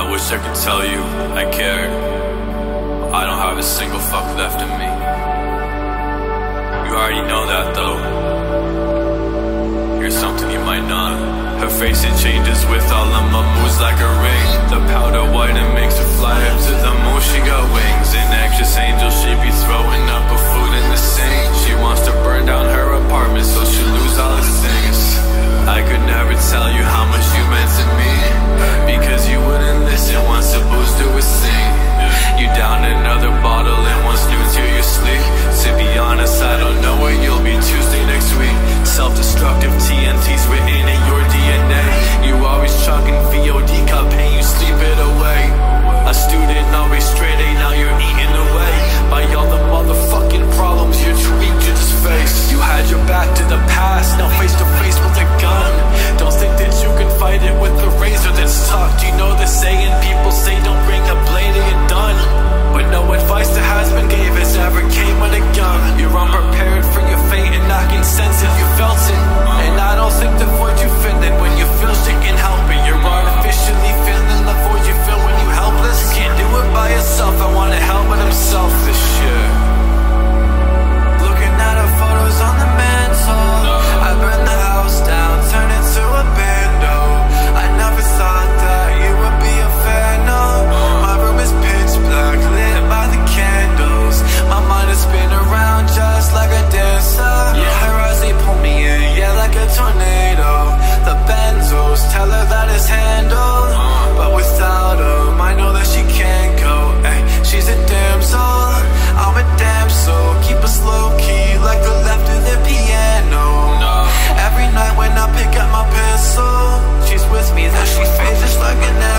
I wish I could tell you I cared. I don't have a single fuck left in me. You already know that though. Here's something you might not. Her face it changes with all of my moves like a ring. fucking